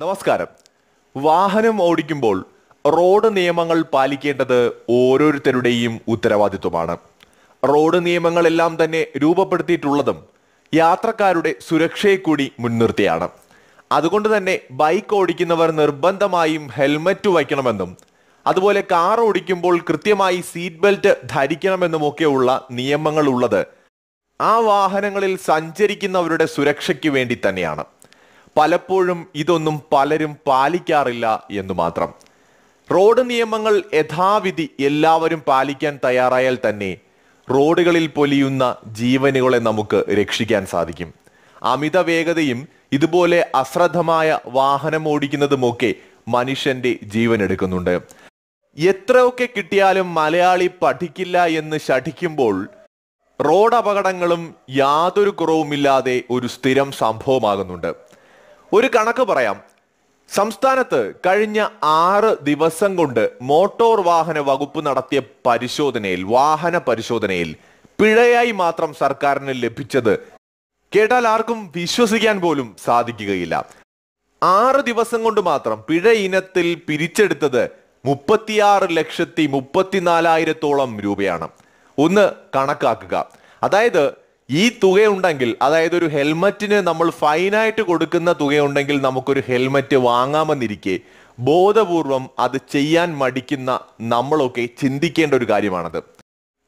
നമസ്കാരം. വാഹനം ഓടിക്കുമ്പോൾ റോഡ് നിയമങ്ങൾ പാലിക്കേണ്ടത് ഓരോരുത്തരുടെയും ഉത്തരവാദിത്വമാണ്. റോഡ് നിയമങ്ങളെല്ലാം തന്നെ രൂപപ്പെടുത്തിയിട്ടുള്ളതും യാത്രക്കാരുടെ സുരക്ഷയെ കൂടി മുൻനിർത്തിയാണ്. അതുകൊണ്ട് തന്നെ ബൈക്ക് ഓടിക്കുന്നവർ നിർബന്ധമായും ഹെൽമറ്റ് വയ്ക്കണമെന്നും അതുപോലെ കാർ ഓടിക്കുമ്പോൾ കൃത്യമായി സീറ്റ് ബെൽറ്റ് ധരിക്കണമെന്നുമൊക്കെയുള്ള നിയമങ്ങൾ ഉള്ളത് ആ വാഹനങ്ങളിൽ സഞ്ചരിക്കുന്നവരുടെ സുരക്ഷയ്ക്ക് വേണ്ടി തന്നെയാണ്. പലപ്പോഴും ഇതൊന്നും പലരും പാലിക്കാറില്ല എന്ന് മാത്രം. റോഡ് നിയമങ്ങൾ യഥാവിധി എല്ലാവരും പാലിക്കാൻ തയ്യാറായാൽ തന്നെ റോഡുകളിൽ പൊലിയുന്ന ജീവനുകളെ നമുക്ക് രക്ഷിക്കാൻ സാധിക്കും. അമിത വേഗതയും ഇതുപോലെ അശ്രദ്ധമായ വാഹനം ഓടിക്കുന്നതുമൊക്കെ മനുഷ്യന്റെ ജീവൻ എടുക്കുന്നുണ്ട് എത്രയൊക്കെ കിട്ടിയാലും മലയാളി പഠിക്കില്ല എന്ന് ശഠിക്കുമ്പോൾ റോഡ് അപകടങ്ങളും യാതൊരു കുറവുമില്ലാതെ ഒരു സ്ഥിരം സംഭവമാകുന്നുണ്ട്. ഒരു കണക്ക് പറയാം. സംസ്ഥാനത്ത് കഴിഞ്ഞ ആറ് ദിവസം കൊണ്ട് മോട്ടോർ വാഹന വകുപ്പ് നടത്തിയ പരിശോധനയിൽ വാഹന പരിശോധനയിൽ പിഴയായി മാത്രം സർക്കാരിന് ലഭിച്ചത് കേട്ടാൽ ആർക്കും വിശ്വസിക്കാൻ പോലും സാധിക്കുകയില്ല. ആറ് ദിവസം കൊണ്ട് മാത്രം പിഴ ഇനത്തിൽ പിരിച്ചെടുത്തത് മുപ്പത്തിയാറ് ലക്ഷത്തി മുപ്പത്തിനാലായിരത്തോളം രൂപയാണ്. ഒന്ന് കണക്കാക്കുക. അതായത് ഈ തുകയുണ്ടെങ്കിൽ അതായത് ഒരു ഹെൽമറ്റിന് നമ്മൾ ഫൈനായിട്ട് കൊടുക്കുന്ന തുകയുണ്ടെങ്കിൽ നമുക്കൊരു ഹെൽമറ്റ് വാങ്ങാമെന്നിരിക്കെ ബോധപൂർവം അത് ചെയ്യാൻ മടിക്കുന്ന നമ്മളൊക്കെ ചിന്തിക്കേണ്ട ഒരു കാര്യമാണത്.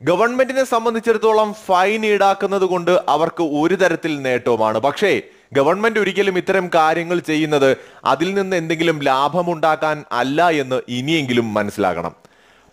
ഗവൺമെന്റിനെ സംബന്ധിച്ചിടത്തോളം ഫൈൻ ഈടാക്കുന്നത് കൊണ്ട് അവർക്ക് ഒരു തരത്തിൽ നേട്ടവുമാണ്. പക്ഷേ ഗവൺമെന്റ് ഒരിക്കലും ഇത്തരം കാര്യങ്ങൾ ചെയ്യുന്നത് അതിൽ നിന്ന് എന്തെങ്കിലും ലാഭമുണ്ടാക്കാൻ അല്ല എന്ന് ഇനിയെങ്കിലും മനസ്സിലാക്കണം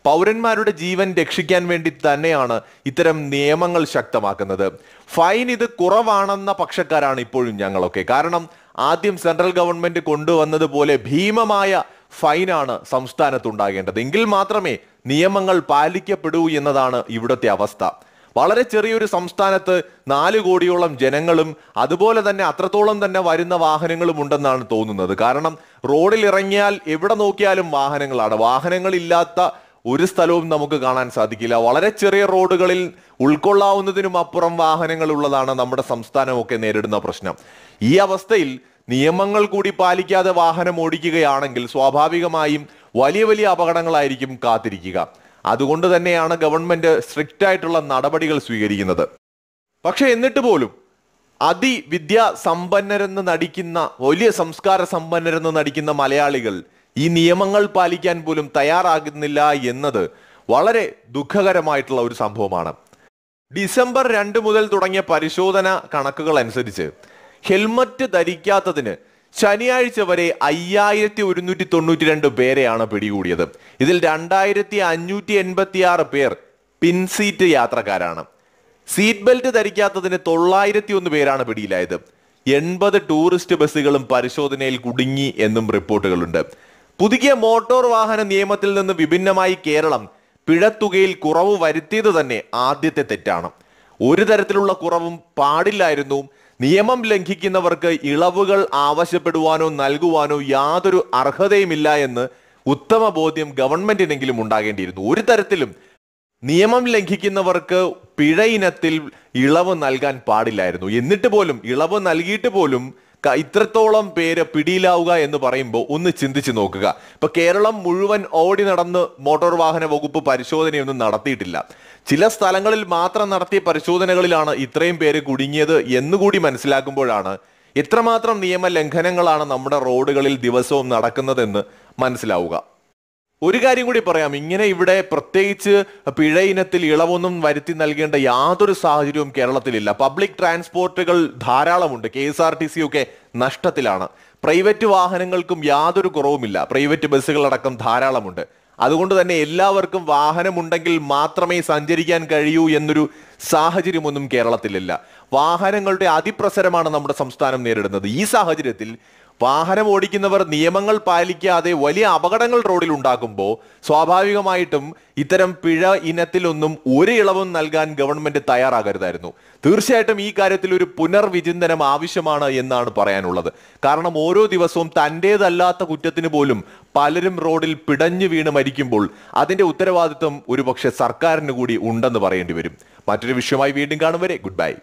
പൗരന്മാരുടെ ജീവൻ രക്ഷിക്കാൻ വേണ്ടി തന്നെയാണ് ഇത്തരം നിയമങ്ങൾ ശക്തമാക്കുന്നത്. ഫൈൻ ഇത് കുറവാണെന്ന പക്ഷക്കാരാണ് ഇപ്പോഴും ഞങ്ങളൊക്കെ. കാരണം ആദ്യം സെൻട്രൽ ഗവൺമെന്റ് കൊണ്ടുവന്നതുപോലെ ഭീമമായ ഫൈനാണ് സംസ്ഥാനത്തുണ്ടാകേണ്ടത്. എങ്കിൽ മാത്രമേ നിയമങ്ങൾ പാലിക്കപ്പെടൂ എന്നതാണ് ഇവിടുത്തെ അവസ്ഥ. വളരെ ചെറിയൊരു സംസ്ഥാനത്ത് നാല് കോടിയോളം ജനങ്ങളും അതുപോലെ തന്നെ അത്രത്തോളം തന്നെ വരുന്ന വാഹനങ്ങളും ഉണ്ടെന്നാണ് തോന്നുന്നത്. കാരണം റോഡിൽ ഇറങ്ങിയാൽ എവിടെ നോക്കിയാലും വാഹനങ്ങളാണ്. വാഹനങ്ങളില്ലാത്ത ഒരു സ്ഥലവും നമുക്ക് കാണാൻ സാധിക്കില്ല. വളരെ ചെറിയ റോഡുകളിൽ ഉൾക്കൊള്ളാവുന്നതിനും അപ്പുറം വാഹനങ്ങൾ ഉള്ളതാണ് നമ്മുടെ സംസ്ഥാനമൊക്കെ നേരിടുന്ന പ്രശ്നം. ഈ അവസ്ഥയിൽ നിയമങ്ങൾ കൂടി പാലിക്കാതെ വാഹനം ഓടിക്കുകയാണെങ്കിൽ സ്വാഭാവികമായും വലിയ വലിയ അപകടങ്ങളായിരിക്കും കാത്തിരിക്കുക. അതുകൊണ്ട് തന്നെയാണ് ഗവൺമെന്റ് സ്ട്രിക്റ്റ് ആയിട്ടുള്ള നടപടികൾ സ്വീകരിക്കുന്നത്. പക്ഷെ എന്നിട്ട് പോലും അതിവിദ്യാ സമ്പന്നരെന്ന് നടിക്കുന്ന വലിയ സംസ്കാര സമ്പന്നരെന്ന് നടിക്കുന്ന മലയാളികൾ ഈ നിയമങ്ങൾ പാലിക്കാൻ പോലും തയ്യാറാകുന്നില്ല എന്നത് വളരെ ദുഃഖകരമായിട്ടുള്ള ഒരു സംഭവമാണ്. ഡിസംബർ രണ്ട് മുതൽ തുടങ്ങിയ പരിശോധന കണക്കുകൾ അനുസരിച്ച് ഹെൽമറ്റ് ധരിക്കാത്തതിന് ശനിയാഴ്ച വരെ അയ്യായിരത്തി ഒരുന്നൂറ്റി തൊണ്ണൂറ്റി രണ്ട് പേരെയാണ് പിടികൂടിയത്. ഇതിൽ രണ്ടായിരത്തി അഞ്ഞൂറ്റി എൺപത്തി ആറ് പേർ പിൻസീറ്റ് യാത്രക്കാരാണ്. സീറ്റ് ബെൽറ്റ് ധരിക്കാത്തതിന് തൊള്ളായിരത്തി ഒന്ന് പേരാണ് പിടിയിലായത്. എൺപത് ടൂറിസ്റ്റ് ബസ്സുകളും പരിശോധനയിൽ കുടുങ്ങി എന്നും റിപ്പോർട്ടുകളുണ്ട്. പുതുക്കിയ മോട്ടോർ വാഹന നിയമത്തിൽ നിന്ന് വിഭിന്നമായി കേരളം പിഴത്തുകയിൽ കുറവ് വരുത്തിയത് തന്നെ ആദ്യത്തെ തെറ്റാണ്. ഒരു തരത്തിലുള്ള കുറവും പാടില്ലായിരുന്നു. നിയമം ലംഘിക്കുന്നവർക്ക് ഇളവുകൾ ആവശ്യപ്പെടുവാനോ നൽകുവാനോ യാതൊരു അർഹതയുമില്ല എന്ന് ഉത്തമ ബോധ്യം ഗവൺമെന്റിനെങ്കിലും ഉണ്ടാകേണ്ടിയിരുന്നു. ഒരു തരത്തിലും നിയമം ലംഘിക്കുന്നവർക്ക് പിഴ ഇനത്തിൽ ഇളവ് നൽകാൻ പാടില്ലായിരുന്നു. എന്നിട്ട് പോലും ഇളവ് നൽകിയിട്ട് പോലും ഇത്രത്തോളം പേര് പിടിയിലാവുക എന്ന് പറയുമ്പോൾ ഒന്ന് ചിന്തിച്ചു നോക്കുക. ഇപ്പൊ കേരളം മുഴുവൻ ഓടി നടന്ന് മോട്ടോർ വാഹന വകുപ്പ് പരിശോധനയൊന്നും നടത്തിയിട്ടില്ല. ചില സ്ഥലങ്ങളിൽ മാത്രം നടത്തിയ പരിശോധനകളിലാണ് ഇത്രയും പേര് കുടുങ്ങിയത് എന്നുകൂടി മനസ്സിലാക്കുമ്പോഴാണ് എത്രമാത്രം നിയമ ലംഘനങ്ങളാണ് നമ്മുടെ റോഡുകളിൽ ദിവസവും നടക്കുന്നതെന്ന് മനസ്സിലാവുക. ഒരു കാര്യം കൂടി പറയാം. ഇങ്ങനെ ഇവിടെ പ്രത്യേകിച്ച് പിഴ ഇനത്തിൽ ഇളവൊന്നും വരുത്തി നൽകേണ്ട യാതൊരു സാഹചര്യവും കേരളത്തിലില്ല. പബ്ലിക് ട്രാൻസ്പോർട്ടുകൾ ധാരാളമുണ്ട്. K S R T C ഒക്കെ നഷ്ടത്തിലാണ്. പ്രൈവറ്റ് വാഹനങ്ങൾക്കും യാതൊരു കുറവുമില്ല. പ്രൈവറ്റ് ബസ്സുകളടക്കം ധാരാളമുണ്ട്. അതുകൊണ്ട് തന്നെ എല്ലാവർക്കും വാഹനമുണ്ടെങ്കിൽ മാത്രമേ സഞ്ചരിക്കാൻ കഴിയൂ എന്നൊരു സാഹചര്യമൊന്നും കേരളത്തിലില്ല. വാഹനങ്ങളുടെ അതിപ്രസരമാണ് നമ്മുടെ സംസ്ഥാനം നേരിടുന്നത്. ഈ സാഹചര്യത്തിൽ വാഹനം ഓടിക്കുന്നവർ നിയമങ്ങൾ പാലിക്കാതെ വലിയ അപകടങ്ങൾ റോഡിൽ ഉണ്ടാക്കുമ്പോൾ സ്വാഭാവികമായിട്ടും ഇത്തരം പിഴ ഇനത്തിലൊന്നും ഒരു ഇളവും നൽകാൻ ഗവൺമെന്റ് തയ്യാറാകരുതായിരുന്നു. തീർച്ചയായിട്ടും ഈ കാര്യത്തിൽ ഒരു പുനർവിചിന്തനം ആവശ്യമാണ് എന്നാണ് പറയാനുള്ളത്. കാരണം ഓരോ ദിവസവും തന്റേതല്ലാത്ത കുറ്റത്തിന് പോലും പലരും റോഡിൽ പിടഞ്ഞു വീണ് മരിക്കുമ്പോൾ അതിന്റെ ഉത്തരവാദിത്വം ഒരുപക്ഷെ സർക്കാരിന് കൂടി ഉണ്ടെന്ന് പറയേണ്ടി വരും. മറ്റൊരു വിഷയമായി വീണ്ടും കാണും വരെ. Good bye